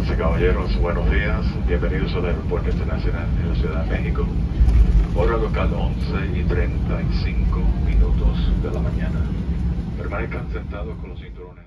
Damas caballeros, buenos días. Bienvenidos al Aeropuerto Internacional de la Ciudad de México. Hora local 11 y 35 minutos de la mañana. Permanezcan sentados con los cinturones.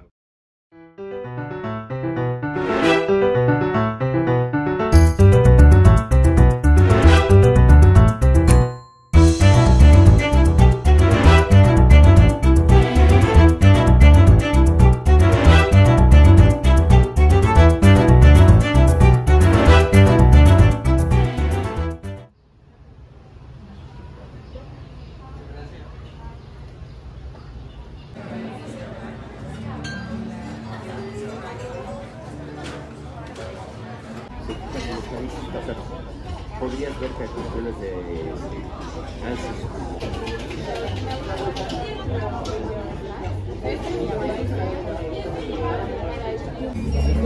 Podrías ver que hay cuestiones de.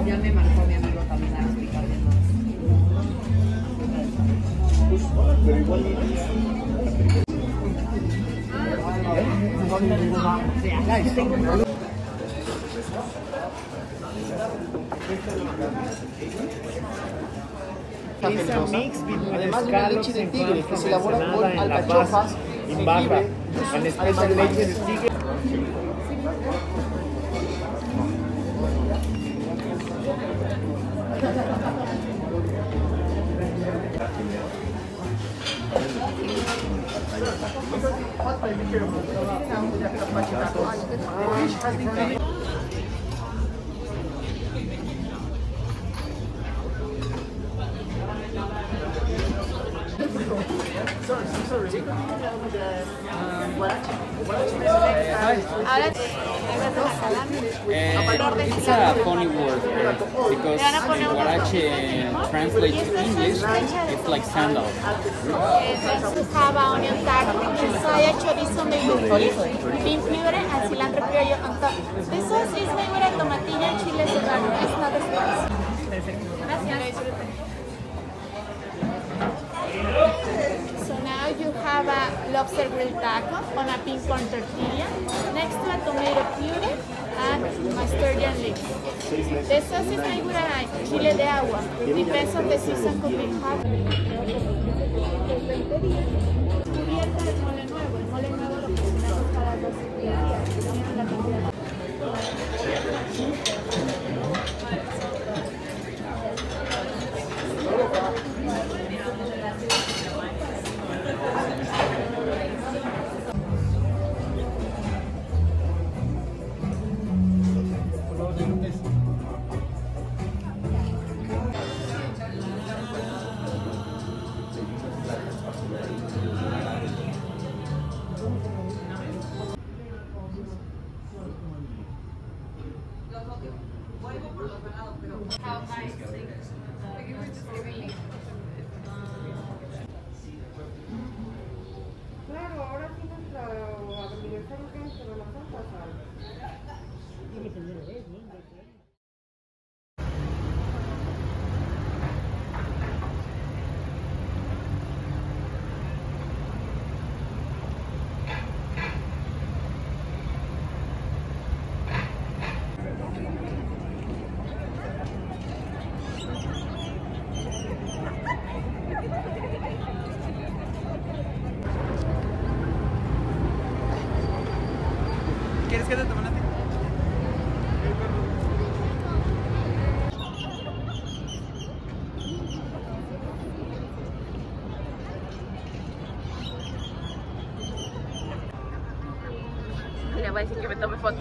Ya me marcó mi amigo también a explicarme más. Es un mix between Además de una leche de tigre que se elabora con alcachofas, base, en especial leche de tigre. Ahora Uh, it's a funny word because Guarache translates to English, it's like sandal. Entonces Java onion tart, soya chorizo made with bean puree and cilantro criollo on top. The sauce is made with a tomatillo and chile serrano. It's not spicy. Gracias. Have lobster grilled taco on a pink corn tortilla next to a tomato puree and mustard leaves. The sauce is made with a chile de agua. Depends on the season cooking habit. Cubierta de mole nuevo. El mole nuevo lo cocinamos cada dos días. Claro, ahora sí nuestro aniversario que es en Semana ¿Quieres que te tomen a ti? Voy a decir que me tome fotos.